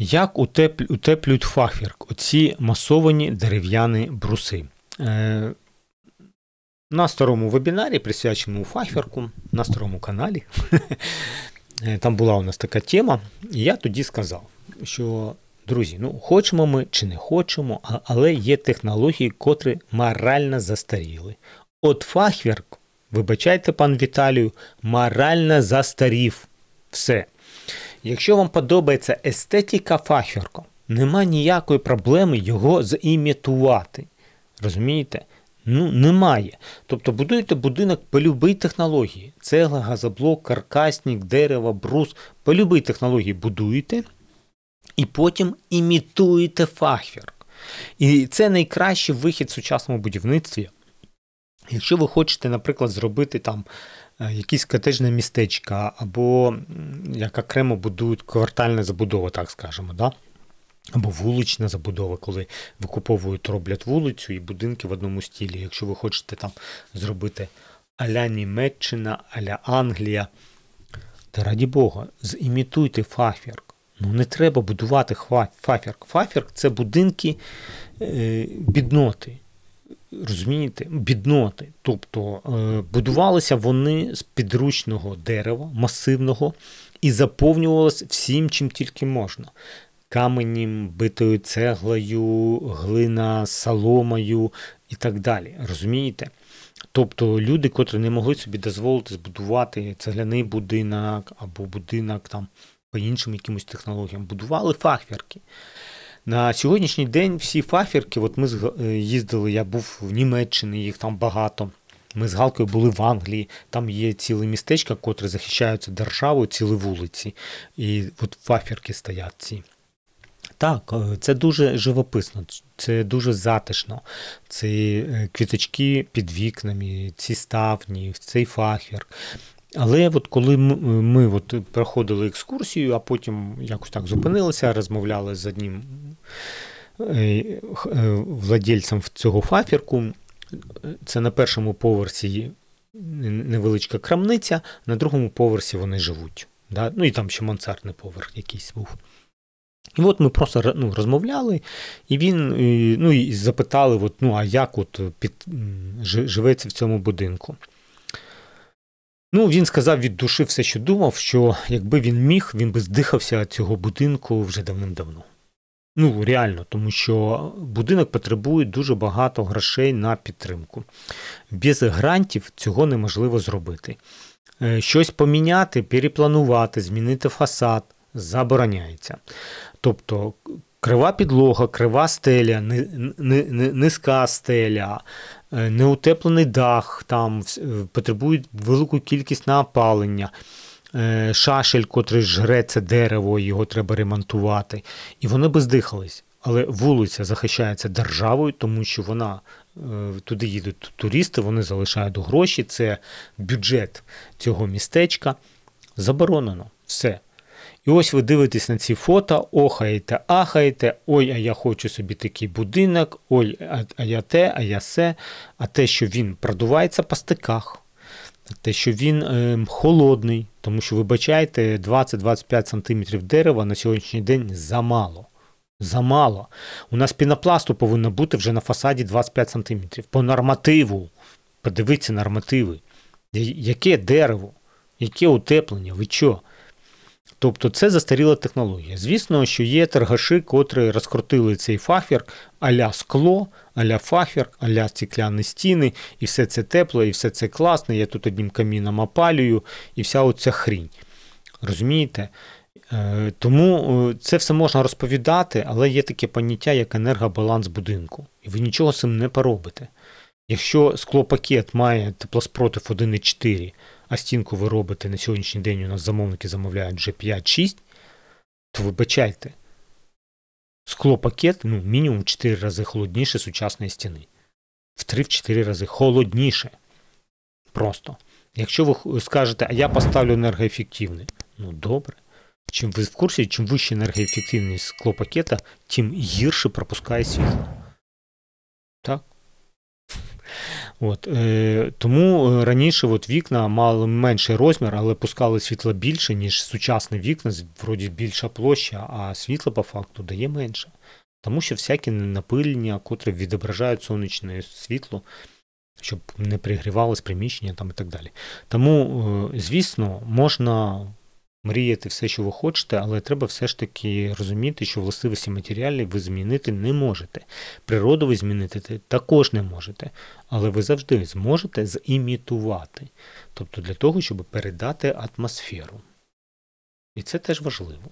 Як утеплюють фахвірк, оці масовані дерев'яні бруси? Е, на старому вебінарі, присвяченому фахверку, на старому каналі, е, там була у нас така тема, і я тоді сказав, що, друзі, ну хочемо ми чи не хочемо, але є технології, котрі морально застаріли. От фахверк, вибачайте, пан Віталію, морально застарів. Все. Якщо вам подобається естетика фахверку, нема ніякої проблеми його зімітувати. Розумієте? Ну, немає. Тобто будуєте будинок по любій технології. Цегла, газоблок, каркасник, дерево, брус. По любій технології будуєте і потім імітуєте фахверк. І це найкращий вихід в сучасному будівництві. Якщо ви хочете, наприклад, зробити там якісь котеджне містечка, або як окремо будують квартальна забудова, так скажемо. Да? Або вулична забудова, коли викуповують, роблять вулицю і будинки в одному стілі. Якщо ви хочете там зробити аля Німеччина, аля Англія, то раді Бога, зімітуйте фахверк. Ну не треба будувати фахверк. Фахверк це будинки е, бідноти. Розумієте, бідноти. Тобто е, будувалися вони з підручного дерева, масивного, і заповнювалися всім, чим тільки можна каменем, битою цеглою, глина, соломою і так далі. Розумієте? Тобто люди, котрі не могли собі дозволити збудувати цегляний будинок або будинок там по іншим якимось технологіям, будували фахверки. На сьогоднішній день всі фахверки, от ми е, їздили, я був в Німеччині, їх там багато. Ми з Галкою були в Англії, там є ціле містечка, котре захищаються державою, цілі вулиці. І от фахверки стоять ці. Так, е, це дуже живописно, це дуже затишно. Ці е, квіточки під вікнами, ці ставні, цей фахвір. Але от коли ми, от проходили екскурсію, а потім якось так зупинилися, розмовляли з одним е, владельцем цього фафірку, це на першому поверсі невеличка крамниця, на другому поверсі вони живуть. Да? Ну і там ще мансардний поверх якийсь був. І от ми просто ну, розмовляли, і він ну, і запитали, от, ну, а як от під, живеться в цьому будинку. Ну, Він сказав від душі все, що думав, що якби він міг, він би здихався цього будинку вже давним-давно. Ну, реально, тому що будинок потребує дуже багато грошей на підтримку. Без грантів цього неможливо зробити. Е, щось поміняти, перепланувати, змінити фасад забороняється. Тобто крива підлога, крива стеля, низька стеля, неутеплений дах, там е, потребують велику кількість на опалення. Е, шашель, котрий жре це дерево, його треба ремонтувати. І вони би здихались. Але вулиця захищається державою, тому що вона туди їдуть туристи, вони залишають гроші. Це бюджет цього містечка. Заборонено все. І ось ви дивитесь на ці фото, охаєте, ахаєте, ой, а я хочу собі такий будинок, ой, а я те, а я се, а те, що він продувається по стиках, те, що він е, холодний, тому що, вибачайте, 20-25 см дерева на сьогоднішній день замало. Замало. У нас пінопласту повинно бути вже на фасаді 25 см. По нормативу. Подивіться нормативи. Яке дерево? Яке утеплення? Ви що? Тобто це застаріла технологія. Звісно, що є торгаші, котрі розкрутили цей фахверк аля скло, аля фахверк, аля стекляні стіни, і все це тепло, і все це класно. Я тут одним каміном опалюю, і вся оця хрінь. Розумієте? Е, тому е, це все можна розповідати, але є таке поняття, як енергобаланс будинку. І ви нічого з цим не поробите. Якщо склопакет має теплоспротив 1,4 а стінку ви робите на сьогоднішній день, у нас замовники замовляють вже 5-6, то вибачайте, склопакет ну, мінімум 4 рази холодніше сучасної стіни. В 3-4 рази холодніше. Просто. Якщо ви скажете, а я поставлю енергоефективний, ну добре. Чим ви в курсі, чим вища енергоефективність склопакета, тим гірше пропускає світло. Так? От, е, Тому е, раніше от вікна мали менший розмір, але пускали світла більше, ніж сучасне вікна, вроді більша площа, а світло по факту дає менше. Тому що всякі напилення, котрі відображають сонячне світло, щоб не пригрівалось приміщення там і так далі. Тому, е, звісно, можна мріяти все, що ви хочете, але треба все ж таки розуміти, що властивості матеріалів ви змінити не можете. Природу ви змінити також не можете, але ви завжди зможете зімітувати. Тобто для того, щоб передати атмосферу. І це теж важливо.